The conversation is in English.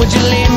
would you leave?